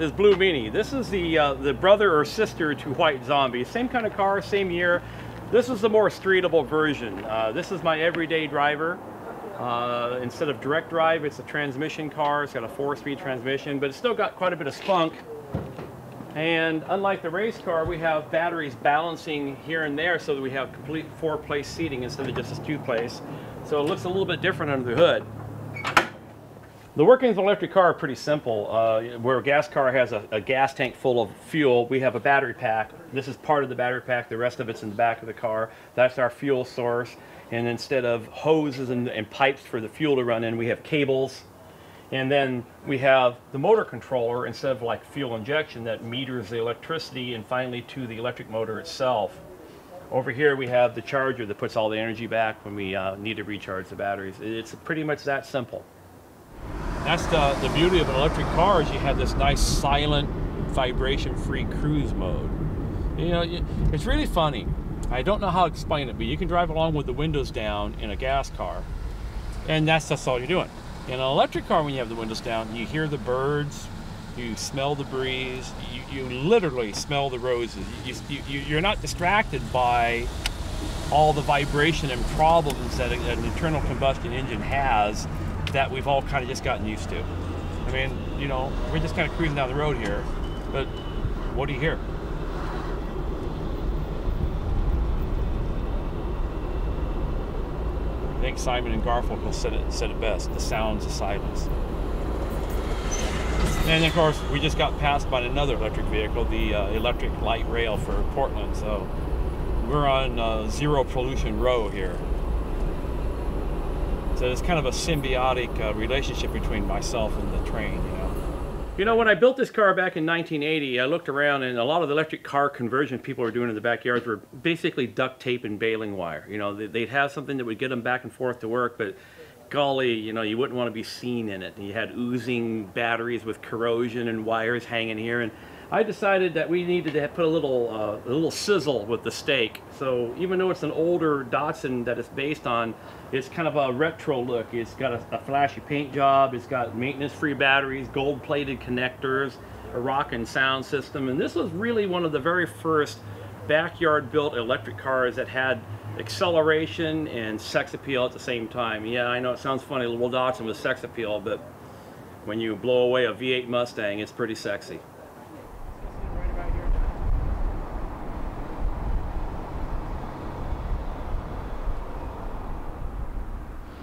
is Blue Meanie. This is the uh, the brother or sister to White Zombie. Same kind of car, same year. This is the more streetable version. Uh, this is my everyday driver. Uh, instead of direct drive, it's a transmission car. It's got a four-speed transmission, but it's still got quite a bit of spunk. And unlike the race car, we have batteries balancing here and there so that we have complete four-place seating instead of just a two-place. So it looks a little bit different under the hood. The workings of an electric car are pretty simple. Uh, where a gas car has a, a, gas tank full of fuel, we have a battery pack. This is part of the battery pack. The rest of it's in the back of the car. That's our fuel source. And instead of hoses and, and pipes for the fuel to run in, we have cables. And then we have the motor controller instead of like fuel injection that meters the electricity and finally to the electric motor itself. Over here we have the charger that puts all the energy back when we uh, need to recharge the batteries. It's pretty much that simple. That's the, the beauty of an electric car is you have this nice silent vibration-free cruise mode. You know, it's really funny. I don't know how to explain it, but you can drive along with the windows down in a gas car, and that's just all you're doing. In an electric car, when you have the windows down, you hear the birds, you smell the breeze, you, you literally smell the roses. You, you, you're not distracted by all the vibration and problems that an internal combustion engine has that we've all kind of just gotten used to. I mean, you know, we're just kind of cruising down the road here, but what do you hear? I think Simon and Garfunkel said it said it best: the sounds of silence. And of course, we just got passed by another electric vehicle, the uh, electric light rail for Portland. So we're on uh, zero pollution row here. So it's kind of a symbiotic uh, relationship between myself and the train, you know. You know, when I built this car back in 1980, I looked around and a lot of the electric car conversion people were doing in the backyards were basically duct tape and baling wire. You know, they'd have something that would get them back and forth to work, but golly, you know, you wouldn't want to be seen in it. And you had oozing batteries with corrosion and wires hanging here. And I decided that we needed to put a little, uh, a little sizzle with the steak. So even though it's an older Datsun that it's based on, it's kind of a retro look. It's got a, a flashy paint job. It's got maintenance-free batteries, gold-plated connectors, a rocking sound system. And this was really one of the very first backyard-built electric cars that had acceleration and sex appeal at the same time. Yeah, I know it sounds funny, a little Datsun with sex appeal, but when you blow away a V8 Mustang, it's pretty sexy.